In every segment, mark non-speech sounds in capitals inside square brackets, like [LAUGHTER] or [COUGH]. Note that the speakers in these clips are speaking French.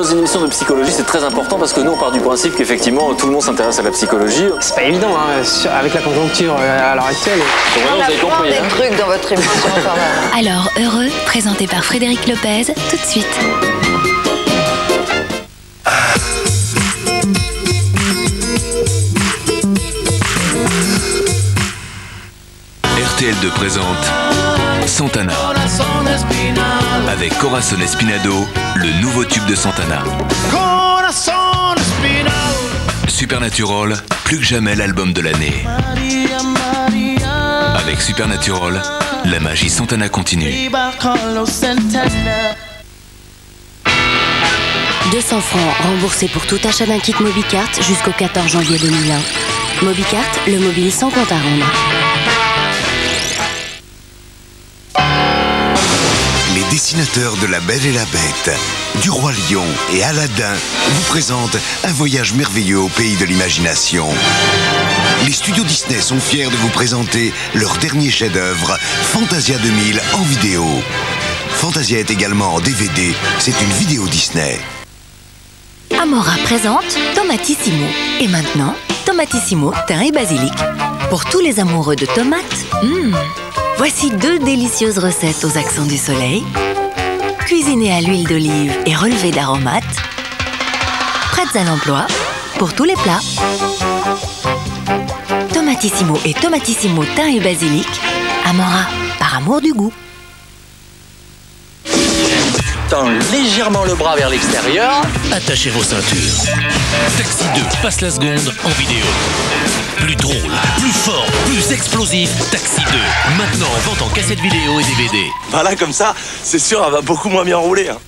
dans une émission de psychologie, c'est très important parce que nous, on part du principe qu'effectivement, tout le monde s'intéresse à la psychologie. C'est pas évident, hein, sur- avec la conjoncture euh, à l'heure actuelle. Donc voilà, vous avez compris. des hein. trucs dans votre émission quand même. [LAUGHS] Alors heureux, présenté par Frédéric Lopez, tout de suite. RTL2 présente Santana avec Corazon Espinado, le nouveau tube de Santana. Supernatural, plus que jamais l'album de l'année. Avec Supernatural, la magie Santana continue. 200 francs remboursés pour tout achat d'un kit Mobicart jusqu'au 14 janvier 2001. Mobicart, le mobile sans compte à rendre. Dessinateurs de La Belle et la Bête, du Roi Lion et Aladdin vous présentent un voyage merveilleux au pays de l'imagination. Les studios Disney sont fiers de vous présenter leur dernier chef-d'œuvre, Fantasia 2000 en vidéo. Fantasia est également en DVD, c'est une vidéo Disney. Amora présente Tomatissimo. Et maintenant, Tomatissimo, thym et basilic. Pour tous les amoureux de tomates, hmm, voici deux délicieuses recettes aux accents du soleil. Cuisinées à l'huile d'olive et relevées d'aromates. Prêtes à l'emploi pour tous les plats. Tomatissimo et Tomatissimo thym et basilic. Amora, par amour du goût. Tends légèrement le bras vers l'extérieur. Attachez vos ceintures. Taxi 2 passe la seconde en vidéo. Plus drôle, plus fort, plus explosif, Taxi 2. Maintenant en vente en cassette vidéo et DVD. Voilà, comme ça, c'est sûr, elle va beaucoup moins bien rouler. hein.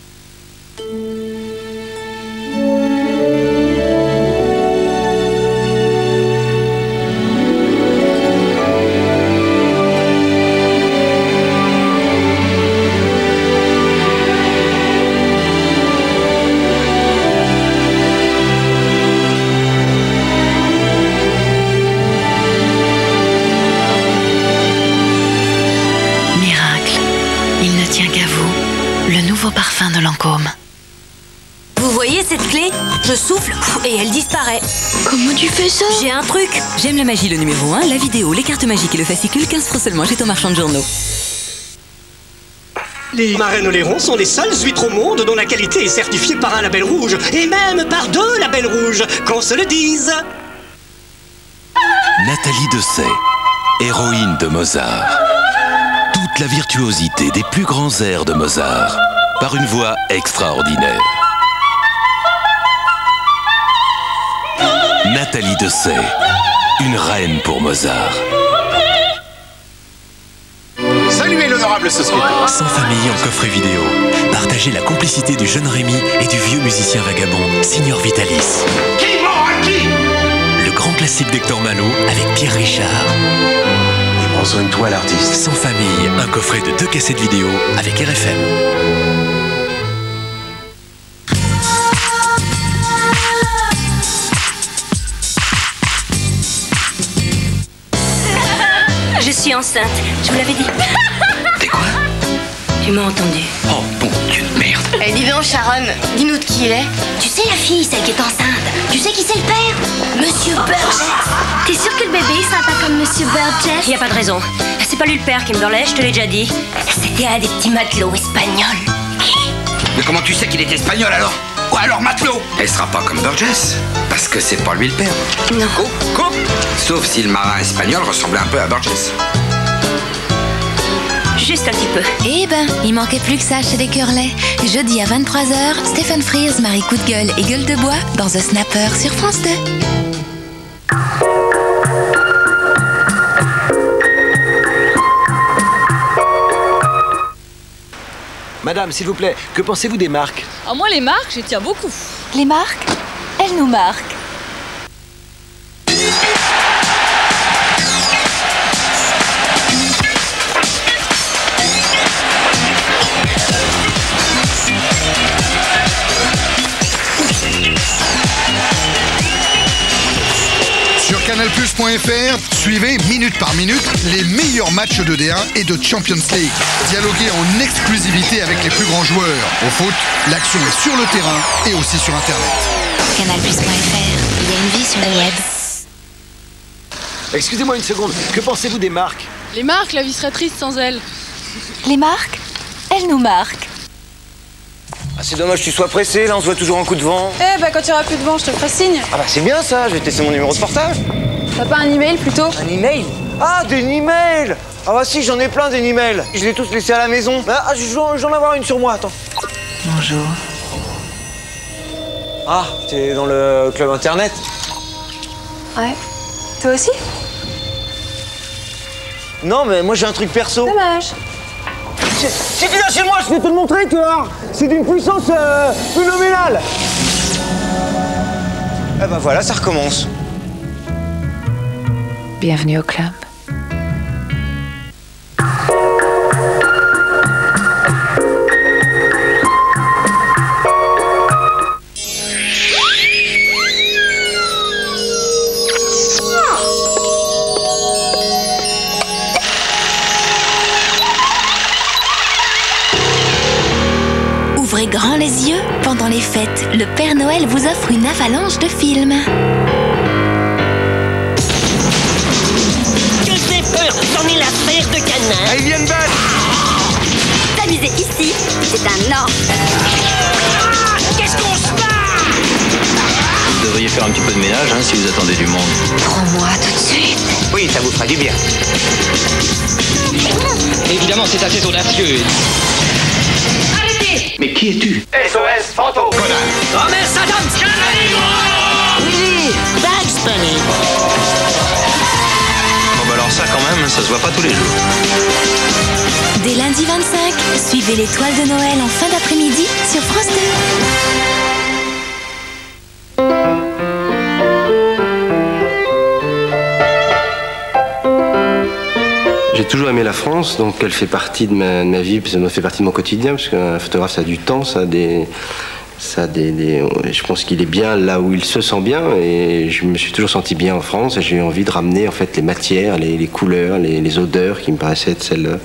Tu fais ça? J'ai un truc. J'aime la magie, le numéro 1, la vidéo, les cartes magiques et le fascicule, 15 francs seulement chez ton marchand de journaux. Les marraines Oléron sont les seules huîtres au monde dont la qualité est certifiée par un label rouge, et même par deux labels rouges, qu'on se le dise. Nathalie Dessay, héroïne de Mozart. Toute la virtuosité des plus grands airs de Mozart, par une voix extraordinaire. Nathalie Dessay, une reine pour Mozart. Saluez l'honorable société. Sans famille en coffret vidéo. Partagez la complicité du jeune Rémi et du vieux musicien vagabond, Signor Vitalis. Qui ment à qui? Le grand classique d'Hector Malot avec Pierre Richard. Il prend soin de toi, l'artiste. Sans famille, un coffret de deux cassettes vidéo avec RFM. Suis enceinte. Je vous l'avais dit. [LAUGHS] T'es quoi Tu m'as entendu. Oh bon Dieu de merde. Eh, dis donc, Sharon, dis-nous de qui il est. Tu sais la fille, celle qui est enceinte. Tu sais qui c'est le père Monsieur Burgess. T'es sûr que le bébé sera pas comme Monsieur Burgess Y a pas de raison. C'est pas lui le père qui me dorlait, je te l'ai déjà dit. C'était un des petits matelots espagnols. Mais comment tu sais qu'il est espagnol alors? Ou alors matelot Elle sera pas comme Burgess, parce que c'est pas lui le père. Non. Coupe, coupe Sauf si le marin espagnol ressemblait un peu à Burgess. Juste un petit peu. Eh ben, il manquait plus que ça chez les Curlets. Jeudi à 23h, Stéphane Frears, Marie Coup de Gueule et Gueule de Bois dans The Snapper sur France 2. Madame, s'il vous plaît, que pensez-vous des marques? Ah, moi, les marques, j'y tiens beaucoup. Les marques, elles nous marquent. Sur Canal Plus Plus.fr, suivez minute par minute les meilleurs matchs de D1 et de Champions League. Dialoguez en exclusivité avec les plus grands joueurs. Au foot, l'action est sur le terrain et aussi sur Internet. Canalplus.fr, il y a une vie sur le web. Excusez-moi une seconde, que pensez-vous des marques Les marques, la vie serait triste sans elles. Les marques, elles nous marquent. Ah, c'est dommage que tu sois pressé, là on se voit toujours en coup de vent. Eh bah quand il y aura plus de vent, je te ferai signe. Ah bah c'est bien ça, je vais tester mon numéro de portable. T'as pas un email plutôt Un email Ah, des emails Ah bah si, j'en ai plein des emails. Je les ai tous laissés à la maison. Ah, je vais en avoir une sur moi, attends. Bonjour. Ah, t'es dans le club internet Ouais. Toi aussi? Non, mais moi j'ai un truc perso. Dommage. Si tu viens chez moi, je vais te le montrer, tu vois. C'est d'une puissance euh, phénoménale. Ah bah voilà, ça recommence. Bienvenue au club. Vous offre une avalanche de films. Que j'ai peur J'en ai la paire de canards Ah, de battre S'amuser ici, c'est un ordre Qu'est-ce qu'on se bat Vous devriez faire un petit peu de ménage hein, si vous attendez du monde. Prends-moi tout de suite. Oui, ça vous fera du bien. Évidemment, c'est assez audacieux. Mais qui es-tu? SOS Fantôme Homer Adams Willy Bugs Bunny Bon bah alors ça quand même, ça se voit pas tous les jours. Dès lundi 25, suivez l'étoile de Noël en fin d'après-midi sur France 2. Toujours aimé la France, donc elle fait partie de ma, de ma vie, ça fait partie de mon quotidien, parce qu'un photographe, ça a du temps, ça a des. Ça des, je pense qu'il est bien là où il se sent bien, et je me suis toujours senti bien en France, et j'ai eu envie de ramener en fait les matières, les, couleurs, les, odeurs qui me paraissaient être celles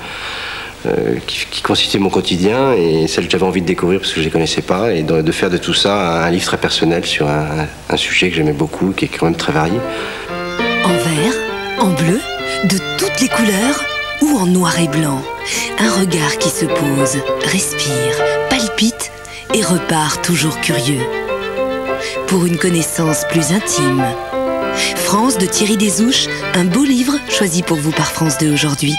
euh, qui, qui mon quotidien, et celles que j'avais envie de découvrir parce que je les connaissais pas, et de, faire de tout ça un livre très personnel sur un sujet que j'aimais beaucoup, qui est quand même très varié. En vert, en bleu, de toutes les couleurs ou en noir et blanc. Un regard qui se pose, respire, palpite et repart toujours curieux. Pour une connaissance plus intime. France de Thierry Desouches, un beau livre choisi pour vous par France 2 aujourd'hui.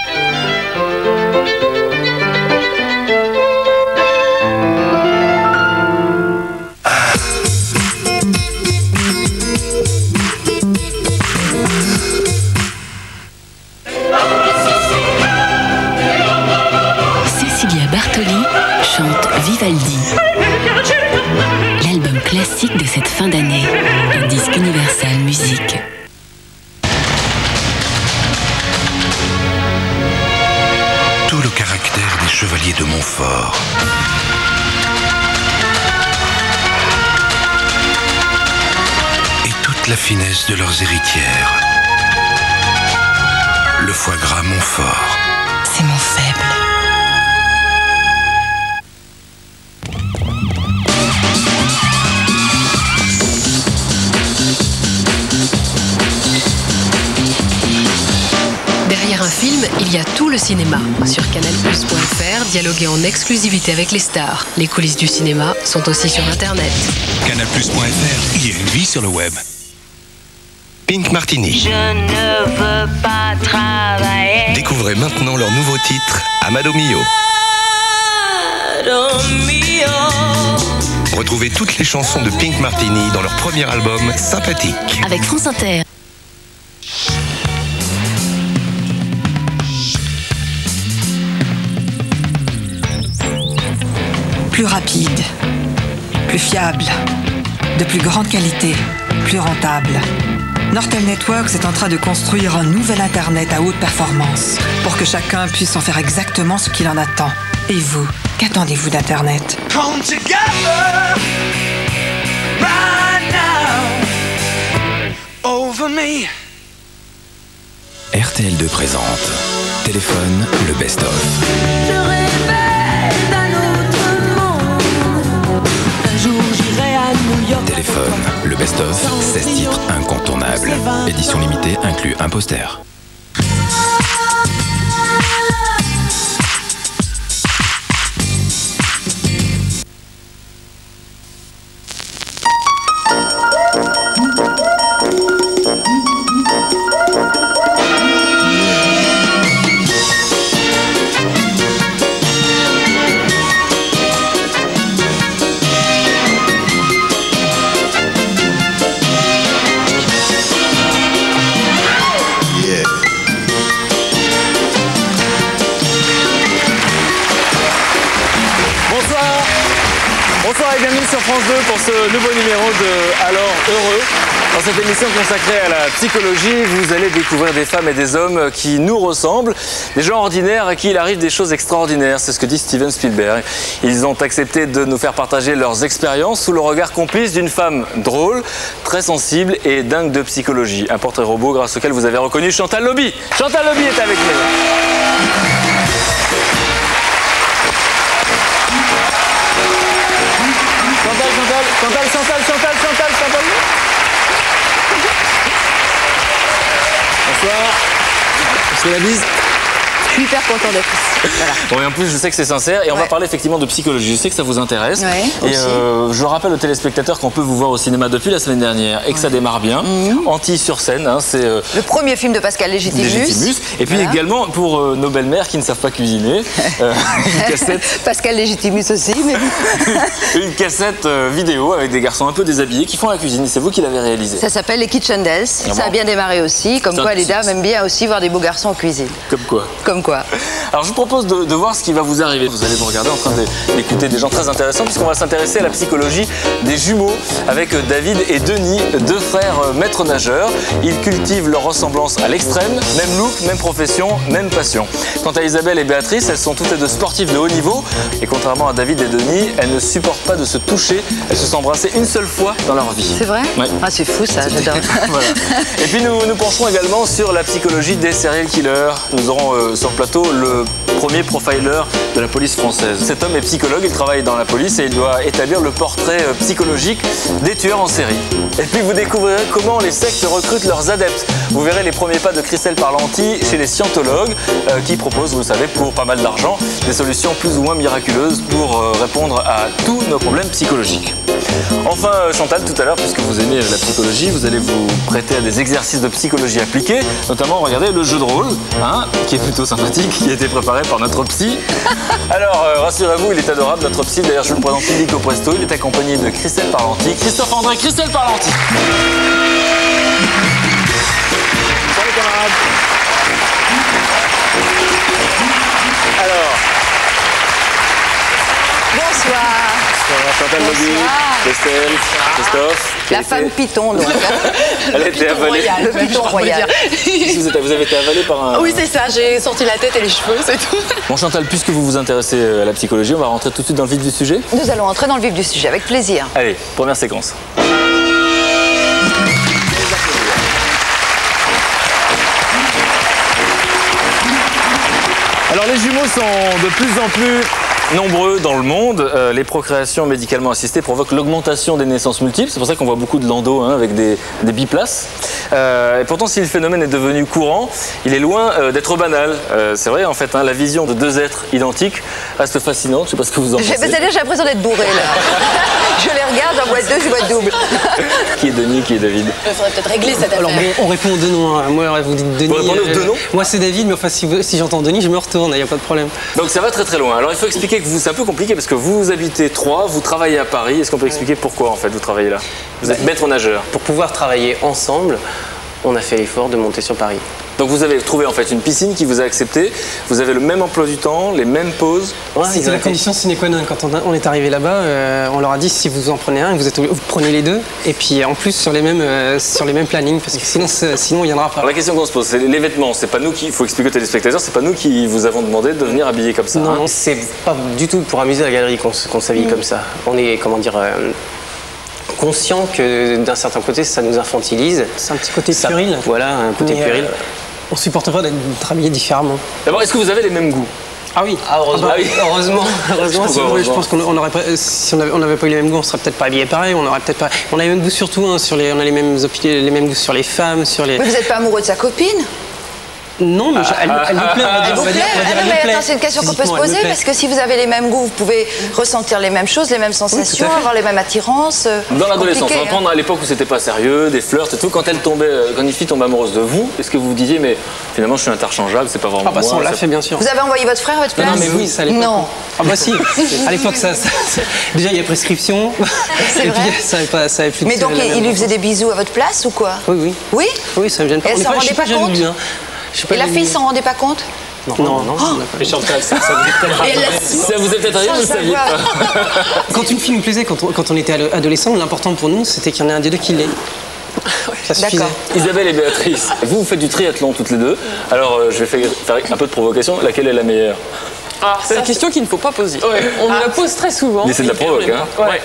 De cette fin d'année. Un disque Universal Musique. Tout le caractère des chevaliers de Montfort. Et toute la finesse de leurs héritières. Le foie gras Montfort. C'est mon faible. Film, il y a tout le cinéma. Sur canalplus.fr, dialoguez en exclusivité avec les stars. Les coulisses du cinéma sont aussi sur Internet. Canalplus.fr, il y a une vie sur le web. Pink Martini. Je ne veux pas travailler Découvrez maintenant leur nouveau titre, Amado Mio. Retrouvez toutes les chansons de Pink Martini dans leur premier album, Sympathique. Avec France Inter. Plus rapide, plus fiable, de plus grande qualité, plus rentable. Nortel Networks est en train de construire un nouvel Internet à haute performance pour que chacun puisse en faire exactement ce qu'il en attend. Et vous, qu'attendez-vous d'Internet? Come together right now over me. RTL2 présente Téléphone, le best-of. Le best-of, 16 titres incontournables. Édition limitée inclut un poster. Dans cette émission consacrée à la psychologie, vous allez découvrir des femmes et des hommes qui nous ressemblent, des gens ordinaires à qui il arrive des choses extraordinaires, c'est ce que dit Steven Spielberg. Ils ont accepté de nous faire partager leurs expériences sous le regard complice d'une femme drôle, très sensible et dingue de psychologie. Un portrait robot grâce auquel vous avez reconnu Chantal Lobby. Chantal Lobby est avec nous. La bise. Hyper content d'être ici. Voilà. Bon, en plus, je sais que c'est sincère. Et on va parler effectivement de psychologie. Je sais que ça vous intéresse. Ouais, et euh, je rappelle aux téléspectateurs qu'on peut vous voir au cinéma depuis la semaine dernière et que ça démarre bien. Mhm. Anti sur scène, hein, c'est euh, Le premier film de Pascal Légitimus. Légitimus. Et puis Voilà. également pour euh, nos belles-mères qui ne savent pas cuisiner, [LAUGHS] une cassette [LAUGHS] Pascal Légitimus aussi, mais [LAUGHS] une cassette vidéo avec des garçons un peu déshabillés qui font la cuisine. C'est vous qui l'avez réalisé. ça s'appelle Les Kitchen Days. Ah Ça a bon. bien démarré aussi, comme quoi les dames aiment bien aussi voir des beaux garçons en cuisine. Comme quoi Comme quoi. Alors je vous propose de, de voir ce qui va vous arriver. Vous allez vous regarder en train d'écouter des gens très intéressants puisqu'on va s'intéresser à la psychologie des jumeaux avec euh, David et Denis, deux frères euh, maîtres nageurs. Ils cultivent leur ressemblance à l'extrême, même look, même profession, même passion. Quant à Isabelle et Béatrice, elles sont toutes les deux sportives de haut niveau et contrairement à David et Denis, elles ne supportent pas de se toucher. Elles se sont embrassées une seule fois dans leur vie. C'est vrai? Ouais. Ah, c'est fou ça, j'adore. [LAUGHS] Voilà. Et puis nous nous pencherons également sur la psychologie des serial killers. Nous aurons euh, sur le plateau le premier profiler de la police française. Cet homme est psychologue, il travaille dans la police et il doit établir le portrait euh, psychologique des tueurs en série. Et puis vous découvrirez comment les sectes recrutent leurs adeptes. Vous verrez les premiers pas de Christelle Parlanti chez les scientologues euh, qui proposent, vous savez, pour pas mal d'argent, des solutions plus ou moins miraculeuses pour euh, répondre à tous nos problèmes psychologiques. Enfin, euh, Chantal, tout à l'heure, puisque vous aimez la psychologie, vous allez vous prêter à des exercices de psychologie appliqués, notamment, regardez, le jeu de rôle, hein, qui est plutôt sympathique, qui a été préparé par notre psy. [LAUGHS] Alors, euh, rassurez-vous, il est adorable, notre psy. D'ailleurs, je vous le présente illico presto. Il est accompagné de Christelle Parlanti. Christophe André, Christelle Parlanti. Alors, Bonsoir. Bonsoir, Chantal Lobby, Bonsoir. Christelle, Christophe. La femme était- python, donc. hein. [LAUGHS] Elle a été python avalée. royal, Le python royal. vous, êtes- vous avez été avalé par un. Oui, c'est ça, j'ai sorti la tête et les cheveux, c'est tout. Bon Chantal, puisque vous vous intéressez euh, à la psychologie, on va rentrer tout de suite dans le vif du sujet. Nous allons entrer dans le vif du sujet, avec plaisir. Allez, première séquence. Alors les jumeaux sont de plus en plus nombreux dans le monde. Euh, les procréations médicalement assistées provoquent l'augmentation des naissances multiples. C'est pour ça qu'on voit beaucoup de landaux hein, avec des, des biplaces. Euh, et pourtant, si le phénomène est devenu courant, il est loin euh, d'être banal. Euh, c'est vrai, en fait, hein, la vision de deux êtres identiques reste fascinante. Je sais pas ce que vous en J'ai- pensez. C'est-à-dire, j'ai l'impression d'être bourré, là. [LAUGHS] je les regarde, j'en vois deux, je vois double. [LAUGHS] Qui est Denis, qui est David Il faudrait peut-être régler cette Alors affaire. bon, on répond aux deux noms. hein. Moi, vous dites Denis. Vous répondez aux deux noms Moi, c'est David, mais enfin, si j'entends Denis, je me retourne, il n'y a pas de problème. Donc ça va très très loin. Alors il faut expliquer que vous, c'est un peu compliqué parce que vous habitez Troyes, vous travaillez à Paris. Est-ce qu'on peut expliquer pourquoi en fait vous travaillez là? Vous êtes maître nageur. Pour pouvoir travailler ensemble, on a fait l'effort de monter sur Paris. Donc vous avez trouvé en fait une piscine qui vous a accepté. Vous avez le même emploi du temps, les mêmes pauses. C'était la condition sine qua non. Quand on, a- on est arrivé là-bas, euh, on leur a dit si vous en prenez un, vous, êtes, vous prenez les deux, et puis en plus sur les mêmes, euh, sur les mêmes plannings, parce que sinon, sinon il n'y en aura pas. Alors la question qu'on se pose, c'est les vêtements. C'est pas nous qui, il faut expliquer aux téléspectateurs, c'est pas nous qui vous avons demandé de venir habiller comme ça. Non, hein. non, c'est pas du tout pour amuser la galerie qu'on s'habille comme ça. On est, comment dire, euh, conscient que d'un certain côté, ça nous infantilise. C'est un petit côté Ça- puéril. Voilà, un côté Mais, euh, puéril. on supporte pas d'être habillé différemment. D'abord, est-ce que vous avez les mêmes goûts Ah oui, heureusement. Ah bah, heureusement, [LAUGHS] heureusement, Pourquoi sinon, je heureusement pense qu'on on aurait pas, euh, si on avait- on n'avait pas eu les mêmes goûts, on serait peut-être pas habillé pareil, on aurait peut-être pas, on a les mêmes goûts surtout hein, sur les, on a les mêmes opinions, les mêmes goûts sur les femmes, sur les. Mais vous n'êtes pas amoureux de sa copine? Non, mais je- elle, [LAUGHS] elle lui plaît, on va dire, Elle on va vous dire, plaît on va dire, Ah elle non, lui mais plaît. attends, c'est une question qu'on peut se me poser parce que si vous avez les mêmes goûts, vous pouvez ressentir les mêmes choses, les mêmes sensations, avoir les mêmes attirances. euh, Dans l'adolescence, on va hein. prendre à l'époque où c'était pas sérieux, des flirts et tout. Quand elle tombait, euh, quand une fille tombe amoureuse de vous, est-ce que vous vous disiez, mais finalement je suis interchangeable, c'est pas vraiment Ah bah moi on l'a fait bien sûr. Vous avez envoyé votre frère à votre place non, mais oui, ça l'époque. Non. Ah bah si, [LAUGHS] à l'époque ça, ça- ça- déjà il y a prescription. C'est [LAUGHS] et vrai puis ça avait pas, ça avait plus Mais donc, il, lui faisait des bisous à votre place ou quoi? Oui, oui. Oui? Oui, ça me gêne pas. Elle s'en rendait pas compte Et la fille s'en rendait pas compte Non, non, non. on n'a pas- Mais Chantal, ça, ça vous est peut-être arrivé, vous le saviez pas. [LAUGHS] Quand une fille nous plaisait, quand on, quand on était ado- adolescent, l'important pour nous, c'était qu'il y en ait un des deux qui l'ait. Ça suffisait. Isabelle et Béatrice, vous, vous faites du triathlon toutes les deux. Alors, euh, je vais faire un peu de provocation. Laquelle est la meilleure? Alors, c'est la question qu'il ne faut pas poser. On me la pose très souvent. Mais c'est de la provoque, hein. Ouais.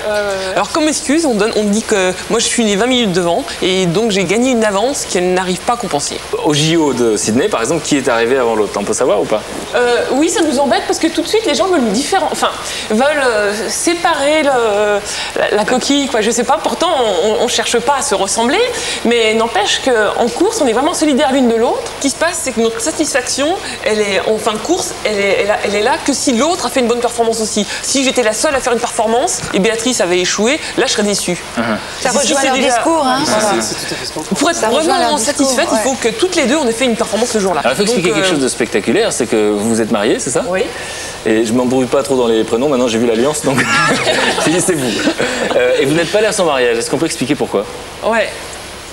Alors, comme excuse, on, donne, on dit que moi je suis né 20 minutes devant et donc j'ai gagné une avance qu'elle n'arrive pas à compenser. Au JO de Sydney, par exemple, qui est arrivé avant l'autre? On peut savoir ou pas? Euh, oui, ça nous embête parce que tout de suite les gens veulent différent, enfin veulent euh, séparer le- la, la coquille, quoi. Je sais pas. Pourtant, on, on cherche pas à se ressembler, mais n'empêche qu'en course, on est vraiment solidaires l'une de l'autre. Ce qui se passe, c'est que notre satisfaction, elle est en fin de course, elle est, elle a- elle est là que si l'autre a fait une bonne performance aussi. Si j'étais la seule à faire une performance et Béatrice avait échoué, là, je serais déçue. Ça Si rejoint leur déjà- discours, hein. Voilà. Pour être Ça vraiment satisfaite, ouais. il faut que toutes les deux on ait fait une performance le jour-là. Alors, il faut expliquer Donc, quelque euh, chose de spectaculaire, c'est que vous vous êtes mariés, c'est ça Oui. Et je m'embrouille pas trop dans les prénoms, maintenant j'ai vu l'alliance, donc [LAUGHS] c'est vous. Euh, et vous n'êtes pas allé à son mariage, est-ce qu'on peut expliquer pourquoi? Ouais.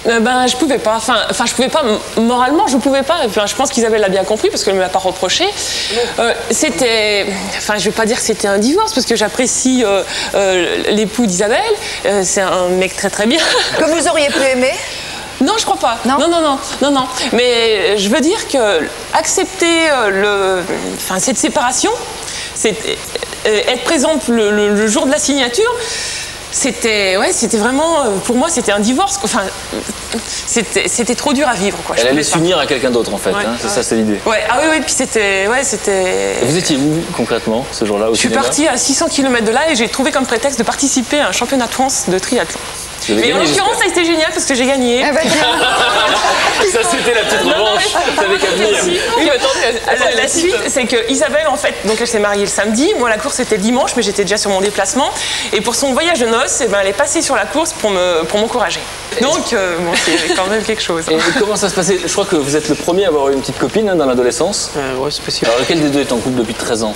Euh, ben, je pouvais pas. Enfin, enfin, je pouvais pas. Moralement, je pouvais pas. Enfin, je pense qu'Isabelle l'a bien compris parce qu'elle me l'a pas reproché. Euh, c'était. Enfin, je vais pas dire que c'était un divorce parce que j'apprécie euh, euh, l'époux d'Isabelle. C'est un mec très très bien. [LAUGHS] Que vous auriez pu aimer? Non, je crois pas. Non, non, non, non, non. Mais je veux dire que accepter le, enfin, cette séparation, c'est être présente le, le- le jour de la signature. C'était, ouais, c'était vraiment, euh, pour moi, c'était un divorce. Enfin, c'était, trop dur à vivre, quoi. Elle allait s'unir à quelqu'un d'autre en fait, Ouais. hein, c'est ça c'est l'idée. Ouais, ah oui, oui, puis c'était, ouais, c'était. Et vous étiez où concrètement ce jour-là Je suis partie à 600 km de là et j'ai trouvé comme prétexte de participer à un championnat de France de triathlon. Mais en l'occurrence, ça a été génial parce que j'ai gagné. Ah bah, [LAUGHS] Ça c'était la petite revanche, vous savez qu'à venir. Oui, mais attendez, la, suite, c'est que Isabelle, en fait, donc elle s'est mariée le samedi. Moi, la course était le dimanche, mais j'étais déjà sur mon déplacement. Et pour son voyage de noces, eh ben, elle est passée sur la course pour me, pour m'encourager. Donc, euh, bon, c'est quand même quelque chose. Et comment ça se passait? Je crois que vous êtes le premier à avoir eu une petite copine hein, dans l'adolescence. ouais, c'est possible. Alors lequel des deux est en couple depuis 13 ans?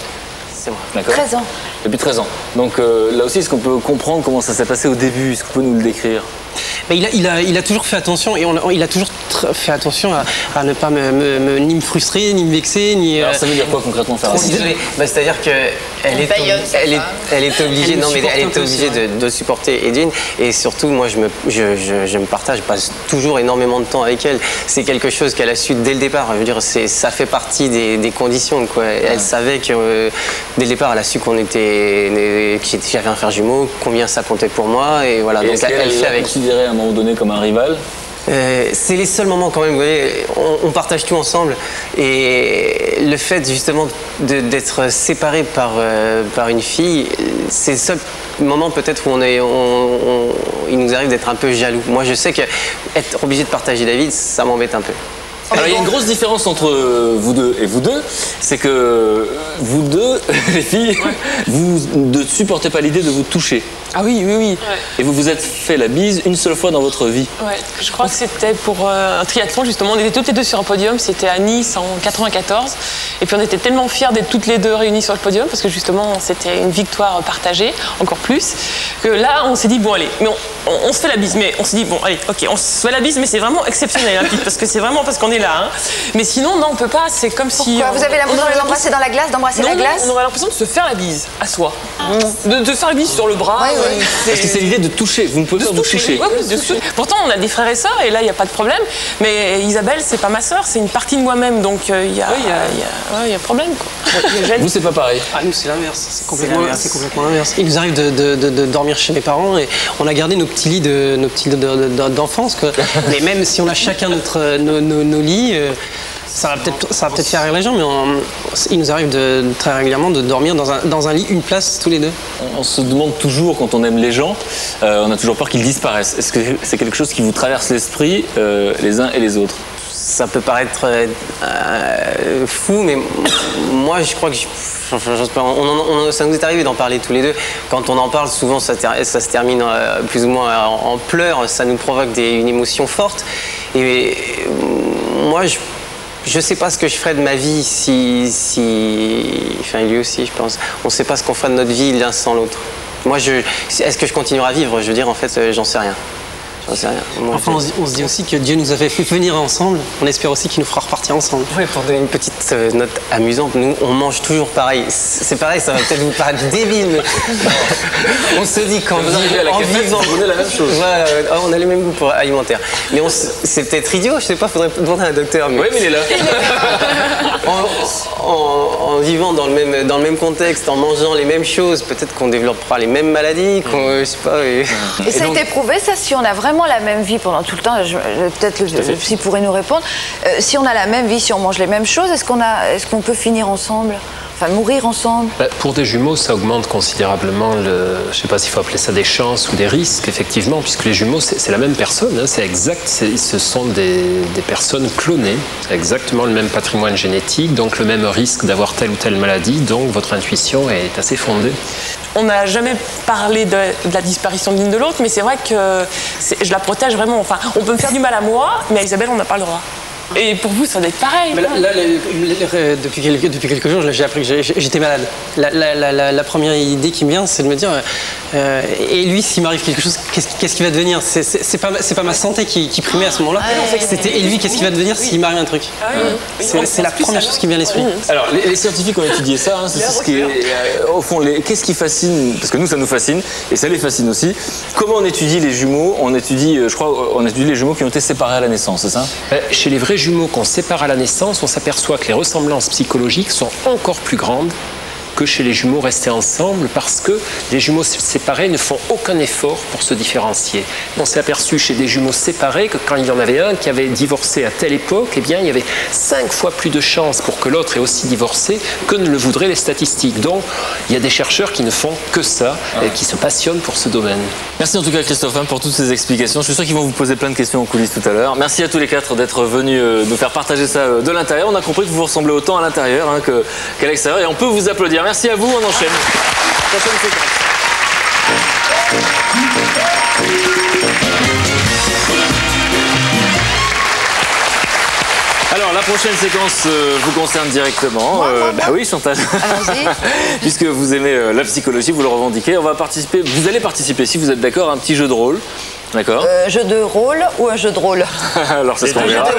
C'est vrai. D'accord 13 ans. Depuis 13 ans. Donc euh, là aussi, est-ce qu'on peut comprendre comment ça s'est passé au début? Est-ce qu'on peut nous le décrire? Mais il, a, il, a, il a toujours fait attention et on il a toujours fait attention à, à ne pas me, me- me- ni me frustrer, ni me vexer, ni. Alors euh, ça veut dire quoi concrètement faire désolé. Bah, C'est-à-dire que elle est, Bayonne, sa elle est, femme. elle est obligée, Elle me non mais supporte elle un est peu obligée aussi, de, de supporter Edwin et surtout moi je me, je, je- je me partage, je passe toujours énormément de temps avec elle. C'est quelque chose qu'elle a su dès le départ. Je veux dire, ça fait partie des, des conditions quoi. Elle savait que euh, dès le départ, elle a su qu'on était, que j'avais un frère jumeau, combien ça comptait pour moi et voilà. Et donc elle, fait avec. Considéré à un moment donné comme un rival Euh, c'est les seuls moments quand même, vous voyez, on, on partage tout ensemble et le fait justement de- d'être séparé par, euh, par une fille, c'est le seul moment peut-être où on est, on- on- il nous arrive d'être un peu jaloux. Moi je sais que être obligé de partager David, ça m'embête un peu. Alors il y a une grosse différence entre vous deux et vous deux, c'est que vous deux, [LAUGHS] les filles, vous ne supportez pas l'idée de vous toucher. Ah oui, oui, oui. Et vous vous êtes fait la bise une seule fois dans votre vie. Ouais, je crois que c'était pour euh, un triathlon justement. On était toutes les deux sur un podium. C'était à Nice en 94. Et puis on était tellement fiers d'être toutes les deux réunies sur le podium parce que justement c'était une victoire partagée, encore plus. Que là on s'est dit bon allez, mais on, on- on se fait la bise. Mais on s'est dit bon allez, ok, on se fait la bise, mais c'est vraiment exceptionnel, hein, parce que c'est vraiment parce qu'on est là. hein. Mais sinon non, on peut pas. C'est comme si. Pourquoi euh, Vous avez l'impression de l'embrasser dans la glace, d'embrasser la glace on aurait l'impression de se faire la bise à soi. De, de faire la bise sur le bras. Ouais, ouais. Parce que c'est l'idée de toucher, vous ne pouvez de pas vous toucher. Pourtant, on a des frères et sœurs, et là, il n'y a pas de problème. Mais Isabelle, c'est pas ma sœur, c'est une partie de moi-même, donc euh, il y, a, il y, a, il y a- ouais, il y a problème. Quoi. Il y a gêne. Vous c'est pas pareil. Ah, nous, c'est l'inverse. C'est complètement, l'inverse. c'est complètement l'inverse. Il nous arrive de, de- de- de dormir chez mes parents et on a gardé nos petits lits de, nos petits lits de- de- de- d'enfance. quoi. [LAUGHS] Mais même si on a chacun notre, nos, nos- nos lits, euh, Ça va peut-être ça va peut-être faire rire les gens, mais on- il nous arrive de, très régulièrement de dormir dans un, dans un lit, une place tous les deux. On se demande toujours, quand on aime les gens, euh, on a toujours peur qu'ils disparaissent. Est-ce que c'est quelque chose qui vous traverse l'esprit, euh, les uns et les autres? Ça peut paraître euh, fou, mais moi je crois que je- on on- ça nous est arrivé d'en parler tous les deux. Quand on en parle, souvent ça, ter- ça se termine euh, plus ou moins en, en pleurs, ça nous provoque des- une émotion forte. Et euh, moi, je je sais pas ce que je ferais de ma vie si, si enfin lui aussi, je pense. On sait pas ce qu'on ferait de notre vie l'un sans l'autre. Moi, je, est-ce que je continuerai à vivre? Je veux dire, en fait, euh, j'en sais rien. J'en sais rien. Moi, Enfin, on se, dit, on se dit aussi que Dieu nous avait fait [LAUGHS] venir ensemble. On espère aussi qu'il nous fera repartir ensemble. Ouais, pour donner une petite euh, note amusante, nous on mange toujours pareil. C'est pareil, ça va peut-être vous paraître [LAUGHS] débile, mais [LAUGHS] on se dit qu'en Vous vivant- arrivez à la cafette, vous même chose. Voilà, on a les mêmes goûts pour alimentaire. Mais c'est peut-être idiot, je sais pas, faudrait demander à un docteur. Mais Oui, mais il est là. en, en- en vivant dans le même dans le même contexte, en mangeant les mêmes choses, peut-être qu'on développera les mêmes maladies, qu'on, je sais pas. Et, Et ça a été prouvé, ça, si on a vraiment la même vie pendant tout le temps, peut-être le, psy pourrait nous répondre, euh, si on a la même vie, si on mange les mêmes choses, est-ce qu'on qu'on peut finir ensemble? Enfin, mourir ensemble Bah, Pour des jumeaux, ça augmente considérablement le. Je ne sais pas s'il faut appeler ça des chances ou des risques, effectivement, puisque les jumeaux, c'est la même personne, hein, c'est exact, ce sont des, des personnes clonées, c'est exactement le même patrimoine génétique, donc le même risque d'avoir telle ou telle maladie, donc votre intuition est assez fondée. On n'a jamais parlé de, de la disparition de l'une de l'autre, mais c'est vrai que je la protège vraiment. Enfin, on peut me faire du mal à moi, mais à Isabelle, on n'a pas le droit. Et pour vous, ça doit être pareil. Mais là, non là, le- le- le- depuis, quelques, depuis quelques jours, j'ai appris que j'étais malade. La, la- la- la- la première idée qui me vient, c'est de me dire euh, euh, et lui, s'il m'arrive quelque chose, qu'est-ce qu'est-ce qui va devenir? C'est pas, pas ma santé qui, qui primait à ce moment-là. C'était et lui, qu'est-ce qui va devenir s'il m'arrive un truc? C'est c'est la première chose qui me vient à l'esprit. Alors, les, les scientifiques ont étudié ça. hein, c'est ce qui est, euh, au fond, qu'est-ce qui fascine Parce que nous, ça nous fascine, et ça les fascine aussi. Comment on étudie les jumeaux? On étudie, je crois, on étudie les jumeaux qui ont été séparés à la naissance, c'est ça? Chez les vrais jumeaux qu'on sépare à la naissance, on s'aperçoit que les ressemblances psychologiques sont encore plus grandes que chez les jumeaux restés ensemble parce que les jumeaux sé- séparés ne font aucun effort pour se différencier. On s'est aperçu chez des jumeaux séparés que quand il y en avait un qui avait divorcé à telle époque, eh bien, il y avait cinq fois plus de chances pour que l'autre ait aussi divorcé que ne le voudraient les statistiques. Donc, il y a des chercheurs qui ne font que ça et qui se passionnent pour ce domaine. Merci en tout cas Christophe hein, pour toutes ces explications. Je suis sûr qu'ils vont vous poser plein de questions en coulisses tout à l'heure. Merci à tous les quatre d'être venus euh, nous faire partager ça euh, de l'intérieur. On a compris que vous vous ressemblez autant à l'intérieur hein, qu'à l'extérieur et on peut vous applaudir. Merci à vous, on enchaîne. Prochaine séquence. Alors la prochaine séquence euh, vous concerne directement. Euh, bah oui Chantal. [LAUGHS] Puisque vous aimez euh, la psychologie, vous le revendiquez, on va participer. Vous allez participer, si vous êtes d'accord, à un petit jeu de rôle. D'accord? Euh, Jeu de rôle ou un jeu de rôle? [LAUGHS] Alors c'est ce qu'on verra.